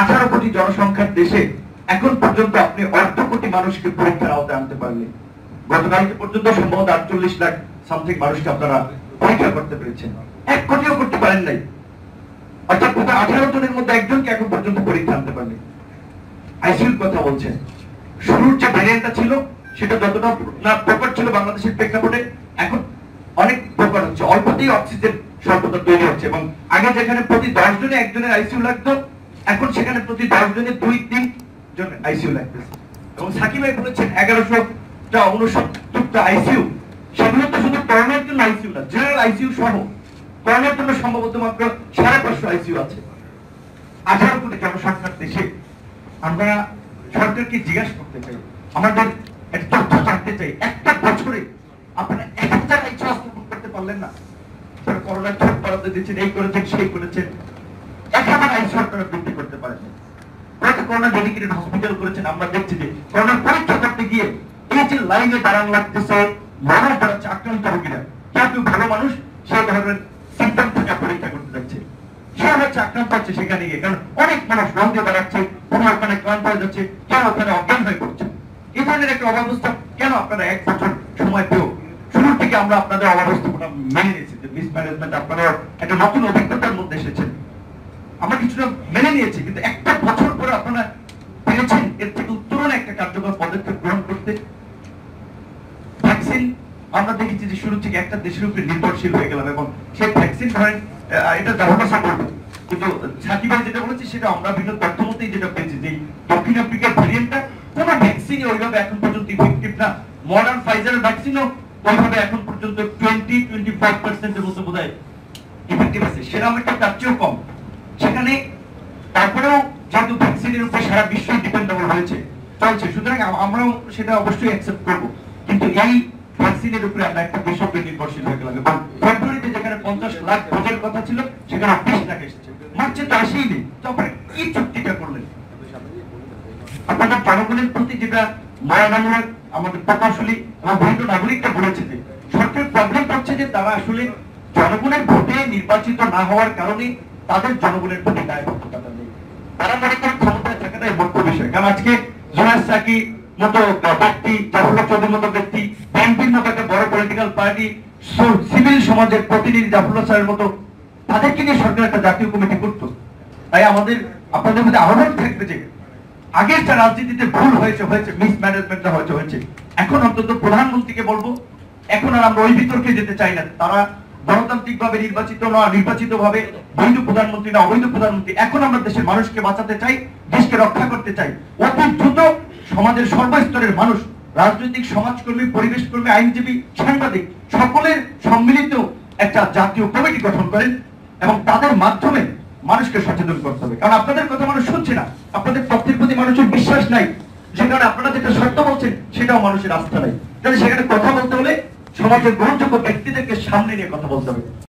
আঠারো কোটি জনসংখ্যার দেশে এখন পর্যন্ত আপনি অর্ধ কোটি মানুষকে পরীক্ষার আওতায় আনতে পারেননি গতকালকে পর্যন্ত সম্ভবত আটচল্লিশ লাখ সামথিং মানুষকে আপনারা পরীক্ষা করতে পেরেছেন। এক কোটিও করতে পারেন নাই। অর্থাৎ গোটা আঠারো জনের মধ্যে একজনকে এখন পর্যন্ত পরীক্ষা আনতে পারেনি আইসিউর কথা বলছেন। শুরুর যে ভ্যারিয়েন্টটা ছিল, সেটা যতটা না প্রকট ছিল বাংলাদেশের প্রেক্ষাপটে, এখন অনেক প্রকট হচ্ছে। অল্পতেই অক্সিজেন স্বল্পতা তৈরি হচ্ছে এবং আগে যেখানে প্রতি দশ জনে একজনের আইসিউ লাগতো এখন সেখানে প্রতি দশ জনে দুই তিন জন আইসিইউ লাগতেছে। এবং সাকিব ভাই বলেছেন এগারোশোটা উনসত্তরটা আইসিইউ সেগুলো তো শুধু করোনার জন্য আইসিইউ না, জেনারেল আইসিইউ সহ করোনার জন্য সম্ভবত মাত্র সাড়ে পাঁচশো আইসিইউ আছে। আঠারো কোটি জনসংখ্যার দেশে। আমরা সরকারকে জিজ্ঞাসা করতে চাই, আমাদের একটা তথ্য জানতে চাই, একটা বছরে আপনারা এক হাজার আইসিইউ স্থাপন করতে পারলেন না। করোনার ছোট পাড়াতে দিচ্ছেন এই করেছেন, সেই করেছেন। এক হাজার আইসিইউ আপনারা বৃদ্ধি করতে পারেন হয়তো করোনা ডেডিকেটেড হসপিটাল করেছেন, আমরা দেখছি যে করোনার পরীক্ষা করতে গিয়ে এই যে লাইনে দাঁড়ান লাগতেছে, মানুষ দাঁড়াচ্ছে আক্রান্ত রোগীরা। কেউ ভালো মানুষ, সে ধরনের সিমটম থাকা পরীক্ষা করতে যাচ্ছে। সে হচ্ছে আক্রান্ত হচ্ছে সেখানে গিয়ে, কারণ অনেক মানুষ রং দিয়ে দাঁড়াচ্ছে কোনো ওখানে ক্লান্ত হয়ে যাচ্ছে কেউ ওখানে অজ্ঞান হয়ে পড়ছে? এই ধরনের একটা অব্যবস্থা কেন আপনারা এক বছর সময় পেও শুরু থেকে আমরা আপনাদের অব্যবস্থাপনা মেনে নিয়েছি যে মিসম্যানেজমেন্ট আপনারা একটা নতুন অভিজ্ঞতার মধ্যে এসেছেন। আমরা কিছুটা মেনে নিয়েছি, কিন্তু একটা বছর পরে আপনারা পেরেছেন এর থেকে উত্তরণ একটা কার্যকর পদক্ষেপ গ্রহণ করতে ভ্যাকসিন আমরা দেখেছি যে শুরু থেকে একটা দেশের উপরে নির্ভরশীল হয়ে গেলাম এবং সেই ভ্যাকসিন ধরেন এটা দারুণাশা করবে কিন্তু সাকিব ভাই যেটা বলেছি সেটা আমরা বিভিন্ন তথ্য মতেই যেটা পেয়েছি যে দক্ষিণ আফ্রিকার ভ্যারিয়েন্টটা কোন ভ্যাকসিনই ওইভাবে এখন পর্যন্ত ইফেক্টিভ না। মডার্ন ফাইজারের ভ্যাকসিনও ওইভাবে এখন পর্যন্ত টোয়েন্টি টোয়েন্টি ফাইভ পার্সেন্টের মতো বোধ হয় ইফেক্টিভ আছে। সেরকম একটা তার চেয়েও কম। সেখানে তারপরেও যেহেতু ভ্যাকসিনের উপর সারা বিশ্ব ডিপেন্ডেবল হয়েছে, চলছে। সুতরাং আমরাও সেটা অবশ্যই অ্যাকসেপ্ট করব। কিন্তু এই ভ্যাকসিনের উপরে আমরা একটা বেসরকারি নির্ভরশীল হয়ে গেলাম। এবং ফেব্রুয়ারিতে যেখানে পঞ্চাশ লাখ ডোজের কথা ছিল, সেখানে বিশ লাখ এসেছে। মার্চে তো আসেইনি। তো আপনারা কি চুক্তিটা করলেন? আপনাদের জনগণের প্রতি যেটা মায়ানামূলক আমাদের প্রকৌশলী এবং বিভিন্ন নাগরিকরা বলেছে যে সরকারের প্রবলেম হচ্ছে যে তারা আসলে জনগণের ভোটে নির্বাচিত না হওয়ার কারণে তাদের জনগণের প্রতি দায়বদ্ধতা নেই। তারা মনে করেন ক্ষমতায় থাকাটাই মুখ্য বিষয়। কারণ আজকে জোনাস সাকি মতো ব্যক্তি, জাফর চৌধুরীর মতো ব্যক্তি বিএনপির মতো একটা বড় পলিটিক্যাল পার্টি সিভিল সমাজের প্রতিনিধি জাফরুল্লাহ স্যারের মতো, তাদেরকে নিয়ে সরকার একটা জাতীয় কমিটি করতো। তাই আমাদের, আপনাদের মধ্যে আহ্বান থাকবে যে, আগের যা রাজনীতিতে ভুল হয়েছে হয়েছে মিসম্যানেজমেন্টটা হয়েছে হয়েছে। এখন অন্তত প্রধানমন্ত্রীকে বলব, এখন আর আমরা ওই বিতর্কে যেতে চাই না। তারা গণতান্ত্রিক ভাবে নির্বাচিত না নির্বাচিত ভাবে বৈধ প্রধানমন্ত্রী না, অবৈধ প্রধানমন্ত্রী। এখন আমরা দেশের মানুষকে বাঁচাতে চাই, দেশকে রক্ষা করতে চাই। অতি দ্রুত সমাজের সর্বস্তরের মানুষ রাজনৈতিক সমাজকর্মী পরিবেশ কর্মী আইনজীবী, সাংবাদিক সকলের সম্মিলিত একটা জাতীয় কমিটি গঠন করেন এবং তাদের মাধ্যমে মানুষকে সচেতন করতে হবে। কারণ আপনাদের কথা মানুষ শুনছে না। আপনাদের তথ্যের প্রতি মানুষের বিশ্বাস নাই। যে কারণে আপনারা যেটা সত্য বলছেন, সেটাও মানুষের আস্থা নাই। সেখানে কথা বলতে হলে সমাজের গ্রহণযোগ্য ব্যক্তিদেরকে সামনে নিয়ে কথা বলতে হবে।